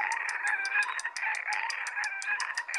Thank you.